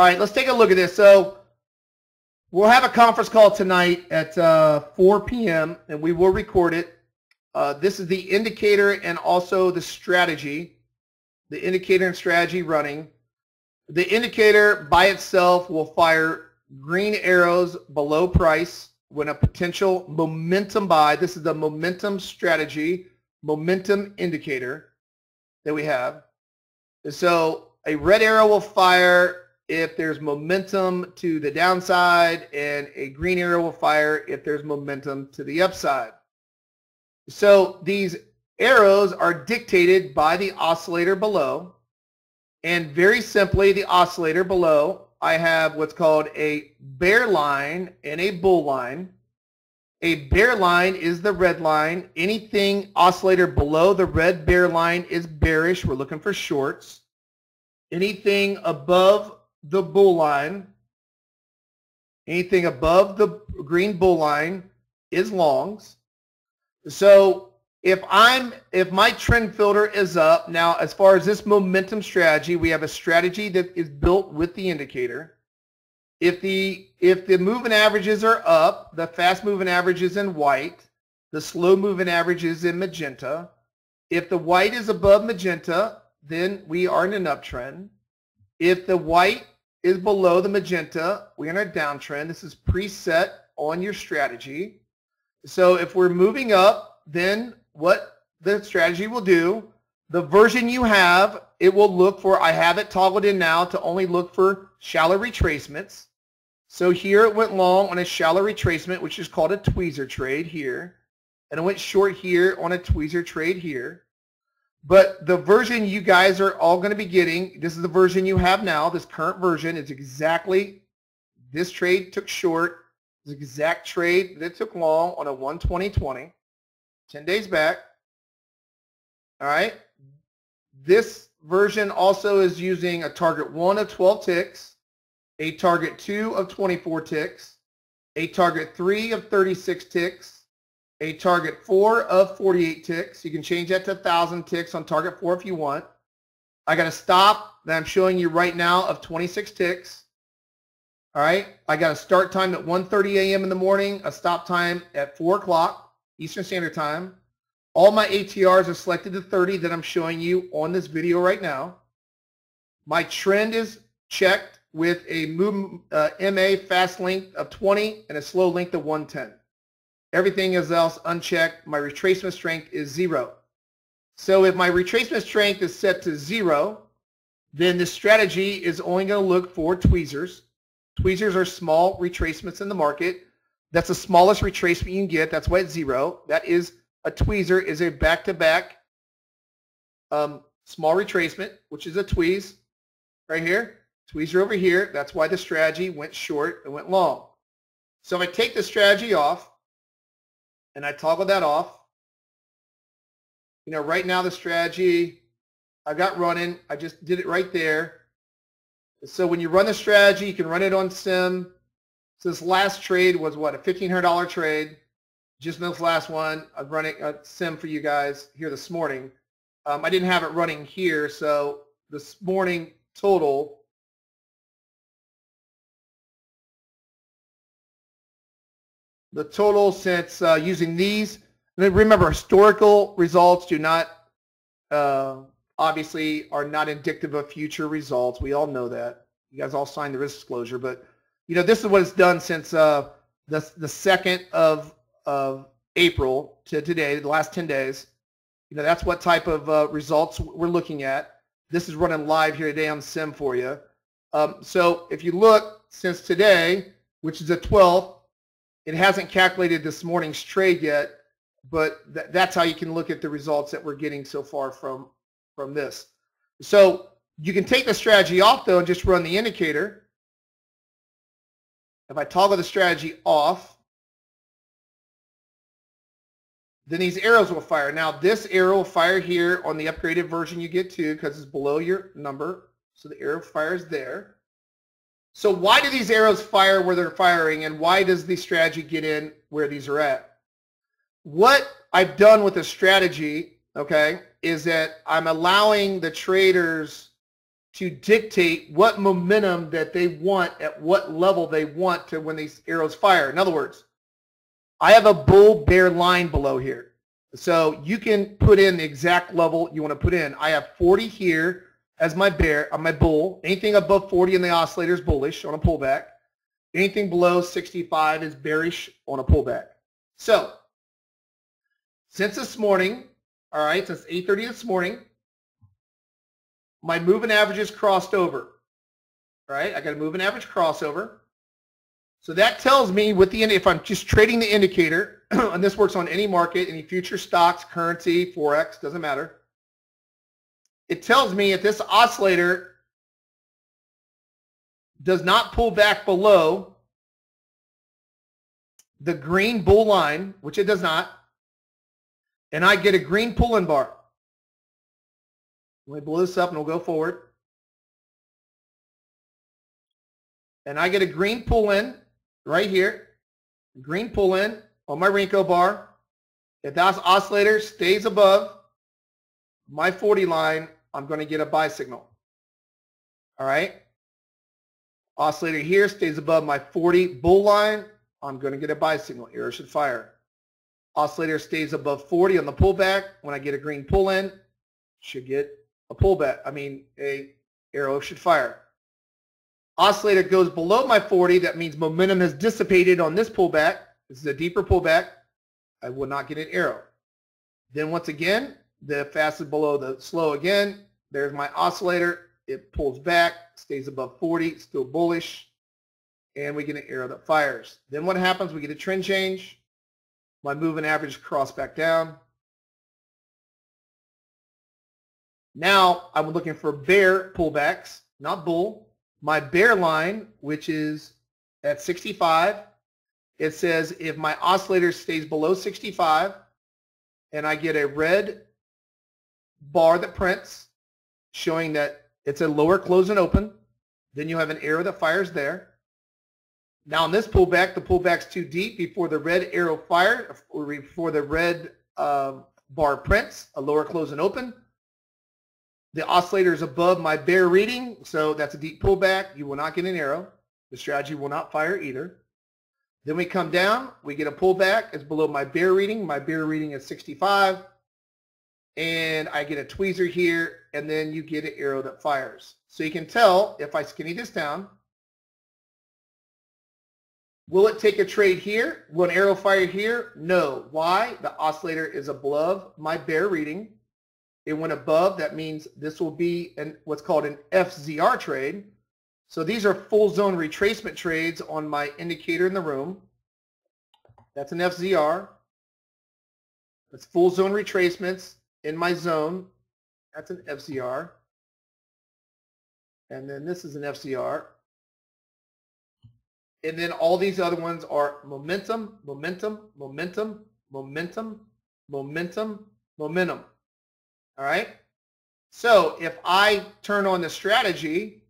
All right, let's take a look at this. So we'll have a conference call tonight at uh, 4 p.m. and we will record it. Uh, this is the indicator and also the strategy, the indicator and strategy running. The indicator by itself will fire green arrows below price when a potential momentum buy, this is the momentum strategy, momentum indicator that we have. And So a red arrow will fire if there's momentum to the downside and a green arrow will fire if there's momentum to the upside. So these arrows are dictated by the oscillator below. And very simply, the oscillator below, I have what's called a bear line and a bull line. A bear line is the red line. Anything oscillator below the red bear line is bearish. We're looking for shorts. Anything above the bull line, anything above the green bull line is longs. So if I'm if my trend filter is up now as far as this momentum strategy, we have a strategy that is built with the indicator. If the if the moving averages are up, the fast moving average is in white, the slow moving average is in magenta. If the white is above magenta, then we are in an uptrend. If the white is below the magenta, we're in a downtrend. This is preset on your strategy. So if we're moving up, then what the strategy will do, the version you have, it will look for, I have it toggled in now to only look for shallow retracements. So here it went long on a shallow retracement, which is called a tweezer trade here. And it went short here on a tweezer trade here. But the version you guys are all going to be getting, this is the version you have now, this current version is exactly, this trade took short, this exact trade that took long on a 120.20, 10 days back. All right. This version also is using a target 1 of 12 ticks, a target 2 of 24 ticks, a target 3 of 36 ticks, a target 4 of 48 ticks. You can change that to 1,000 ticks on target 4 if you want. I got a stop that I'm showing you right now of 26 ticks. All right. I got a start time at 1.30 a.m. in the morning, a stop time at 4 o'clock Eastern Standard Time. All my ATRs are selected to 30 that I'm showing you on this video right now. My trend is checked with a move, uh, MA fast length of 20 and a slow length of 110. Everything is else unchecked. My retracement strength is zero. So if my retracement strength is set to zero, then this strategy is only going to look for tweezers. Tweezers are small retracements in the market. That's the smallest retracement you can get. That's why it's zero. That is a tweezer is a back-to-back um, small retracement, which is a tweeze right here. Tweezer over here. That's why the strategy went short and went long. So if I take the strategy off, and I toggle that off. You know, right now the strategy I got running, I just did it right there. So when you run the strategy, you can run it on sim. So this last trade was what, a $1,500 trade. Just this last one, I'm running a sim for you guys here this morning. Um, I didn't have it running here, so this morning total the total since uh, using these. And Remember, historical results do not, uh, obviously, are not indicative of future results. We all know that. You guys all signed the risk disclosure, but you know this is what it's done since uh, the the second of of April to today, the last 10 days. You know that's what type of uh, results we're looking at. This is running live here today on Sim for you. Um, so if you look since today, which is the 12th, it hasn't calculated this morning's trade yet, but th that's how you can look at the results that we're getting so far from, from this. So you can take the strategy off though and just run the indicator. If I toggle the strategy off, then these arrows will fire. Now this arrow will fire here on the upgraded version you get to because it's below your number. So the arrow fires there. So why do these arrows fire where they're firing and why does the strategy get in where these are at? What I've done with the strategy, okay, is that I'm allowing the traders to dictate what momentum that they want at what level they want to when these arrows fire. In other words, I have a bull bear line below here. So you can put in the exact level you want to put in. I have 40 here as my bear, on uh, my bull. Anything above 40 in the oscillator is bullish on a pullback. Anything below 65 is bearish on a pullback. So since this morning, all right, since 8.30 this morning, my moving averages crossed over. All right, I got a moving average crossover. So that tells me with the if I'm just trading the indicator, and this works on any market, any future stocks, currency, forex, doesn't matter. It tells me if this oscillator does not pull back below the green bull line, which it does not, and I get a green pull-in bar. Let me blow this up and we'll go forward. And I get a green pull-in right here, green pull-in on my Renko bar. If that oscillator stays above my 40 line, I'm going to get a buy signal. All right. Oscillator here stays above my 40 bull line. I'm going to get a buy signal. Arrow should fire. Oscillator stays above 40 on the pullback. When I get a green pull in, should get a pullback. I mean, a arrow should fire. Oscillator goes below my 40. That means momentum has dissipated on this pullback. This is a deeper pullback. I will not get an arrow. Then once again, the fast is below the slow again. There's my oscillator. It pulls back, stays above 40, still bullish, and we get an arrow that fires. Then what happens? We get a trend change. My moving average cross back down. Now I'm looking for bear pullbacks, not bull. My bear line, which is at 65, it says if my oscillator stays below 65 and I get a red bar that prints showing that it's a lower close and open, then you have an arrow that fires there. Now in this pullback, the pullback's too deep before the red arrow fire, or before the red uh, bar prints, a lower close and open. The oscillator is above my bear reading, so that's a deep pullback. You will not get an arrow. The strategy will not fire either. Then we come down, we get a pullback. It's below my bear reading. My bear reading is 65. And I get a tweezer here, and then you get an arrow that fires. So you can tell if I skinny this down, Will it take a trade here? Will an arrow fire here? No. Why? The oscillator is above my bear reading. It went above. That means this will be an, what's called an FZR trade. So these are full zone retracement trades on my indicator in the room. That's an FZR. That's full zone retracements in my zone. That's an FZR. And then this is an FZR. And then all these other ones are momentum, momentum, momentum, momentum, momentum, momentum. All right? So if I turn on the strategy,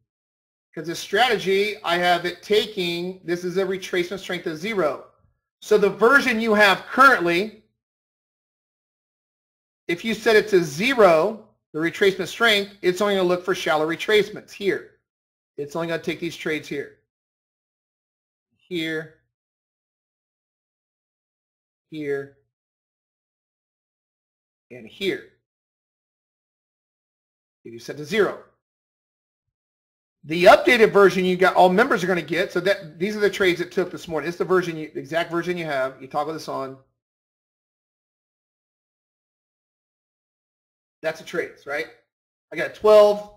because the strategy, I have it taking, this is a retracement strength of zero. So the version you have currently, if you set it to zero, the retracement strength, it's only going to look for shallow retracements here. It's only going to take these trades here here, here, and here. If you set to zero. The updated version you got, all members are going to get, so that these are the trades it took this morning. It's the version, you, the exact version you have. You toggle this on. That's a trades, right? I got 12,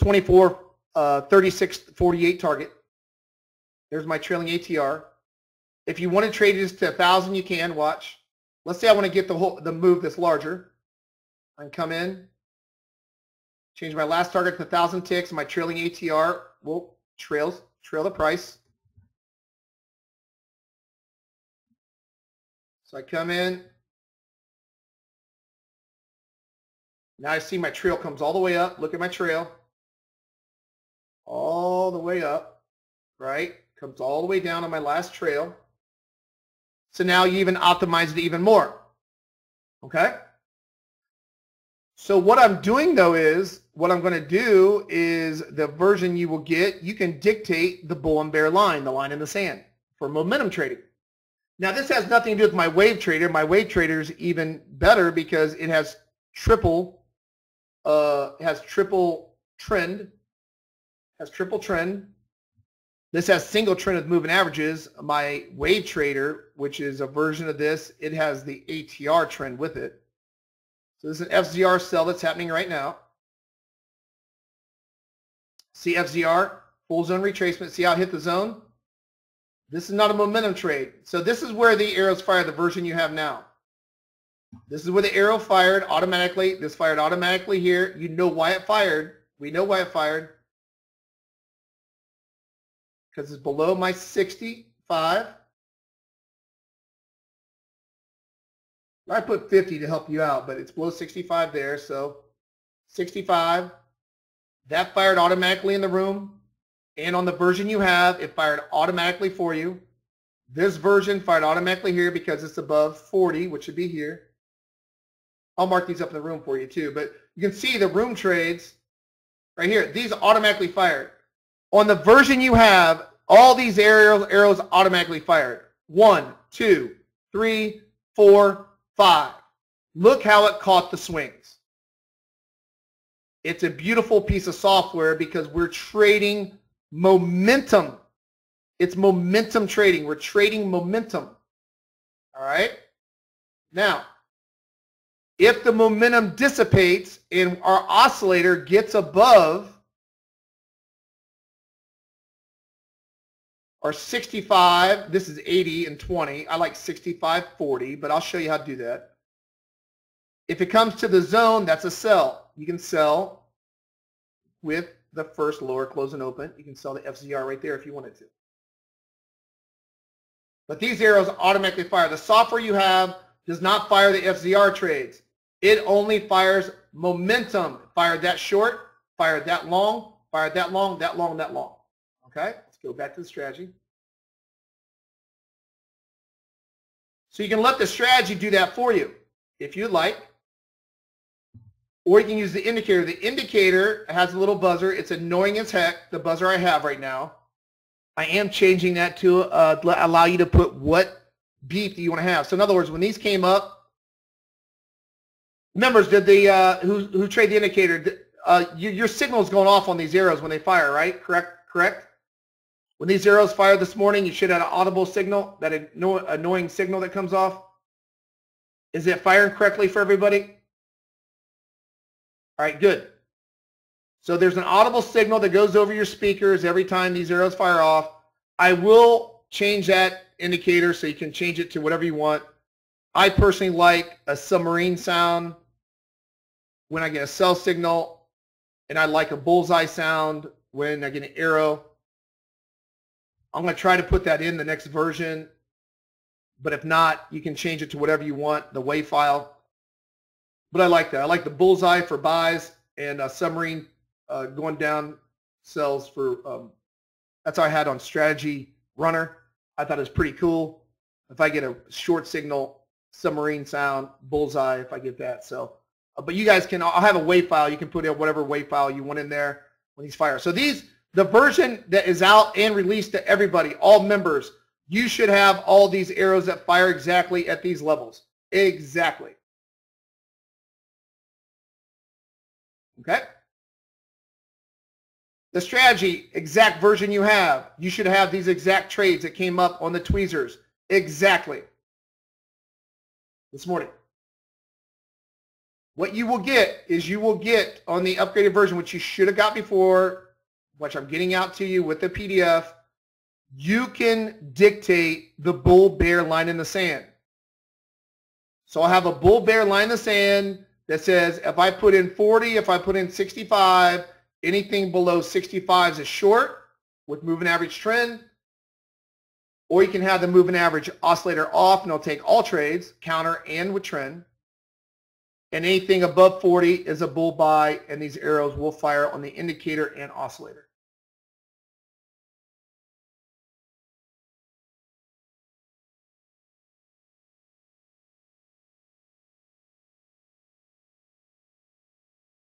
24, uh, 36, 48 target. There's my trailing ATR. If you want to trade this to 1,000, you can. Watch. Let's say I want to get the whole the move that's larger. I can come in, change my last target to 1,000 ticks. My trailing ATR will trails trail the price. So I come in. Now I see my trail comes all the way up. Look at my trail. All the way up, right? comes all the way down on my last trail. So now you even optimize it even more. Okay? So what I'm doing though is what I'm going to do is the version you will get, you can dictate the bull and bear line, the line in the sand for momentum trading. Now this has nothing to do with my wave trader. My wave trader is even better because it has triple, uh, has triple trend, has triple trend. This has single trend with moving averages. My wave trader, which is a version of this, it has the ATR trend with it. So this is an FZR sell that's happening right now. See FZR, full zone retracement. See how it hit the zone? This is not a momentum trade. So this is where the arrows fire, the version you have now. This is where the arrow fired automatically. This fired automatically here. You know why it fired. We know why it fired. Because it's below my 65. I put 50 to help you out, but it's below 65 there. So 65. That fired automatically in the room. And on the version you have, it fired automatically for you. This version fired automatically here because it's above 40, which should be here. I'll mark these up in the room for you too. But you can see the room trades right here. These automatically fired. On the version you have, all these arrows, arrows automatically fired. One, two, three, four, five. Look how it caught the swings. It's a beautiful piece of software because we're trading momentum. It's momentum trading. We're trading momentum. All right? Now, if the momentum dissipates and our oscillator gets above our 65, this is 80 and 20. I like 65, 40, but I'll show you how to do that. If it comes to the zone, that's a sell. You can sell with the first lower close and open. You can sell the FZR right there if you wanted to. But these arrows automatically fire. The software you have does not fire the FZR trades. It only fires momentum. Fired that short, fired that long, fired that long, that long, that long. Okay, let's go back to the strategy. So you can let the strategy do that for you if you'd like. Or you can use the indicator. The indicator has a little buzzer. It's annoying as heck, the buzzer I have right now. I am changing that to uh, allow you to put what beep do you want to have. So in other words, when these came up, members, did the uh, who who trade the indicator? Uh, you, your signal is going off on these arrows when they fire, right? Correct. Correct. When these arrows fire this morning, you should have an audible signal, that annoying signal that comes off. Is it firing correctly for everybody? All right, good. So there's an audible signal that goes over your speakers every time these arrows fire off. I will change that indicator so you can change it to whatever you want. I personally like a submarine sound when I get a sell signal, and I like a bullseye sound when I get an arrow. I'm going to try to put that in the next version, but if not, you can change it to whatever you want, the WAV file. But I like that. I like the bullseye for buys and a submarine uh, going down sells for, um, that's how I had on strategy runner. I thought it was pretty cool. If I get a short signal, submarine sound, bullseye, if I get that. So, uh, Uh, but you guys can, I'll have a WAV file. You can put in whatever WAV file you want in there when these fire. So these, the version that is out and released to everybody, all members, you should have all these arrows that fire exactly at these levels. Exactly. Okay? The strategy, exact version you have. You should have these exact trades that came up on the tweezers. Exactly. This morning. What you will get is you will get on the upgraded version, which you should have got before, which I'm getting out to you with the PDF, you can dictate the bull bear line in the sand. So I'll have a bull bear line in the sand that says if I put in 40, if I put in 65, anything below 65 is short with moving average trend. Or you can have the moving average oscillator off and it'll take all trades, counter and with trend. And anything above 40 is a bull buy and these arrows will fire on the indicator and oscillator.